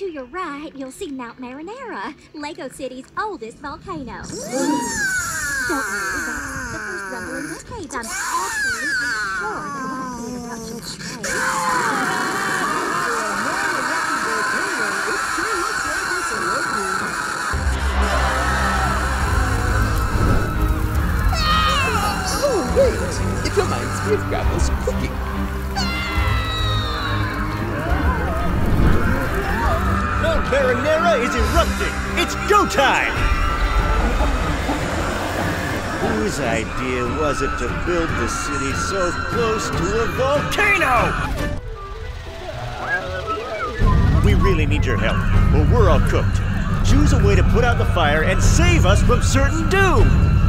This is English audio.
To your right, you'll see Mount Marinara, Lego City's oldest volcano. Don't worry, that's the first rumble in decades. I'm absolutely sure there won't be an eruption today. Oh, wait! It reminds me of Grandma's cooking. Mount is erupting! It's go time! Whose idea was it to build the city so close to a volcano? We really need your help, or we're all cooked. Choose a way to put out the fire and save us from certain doom!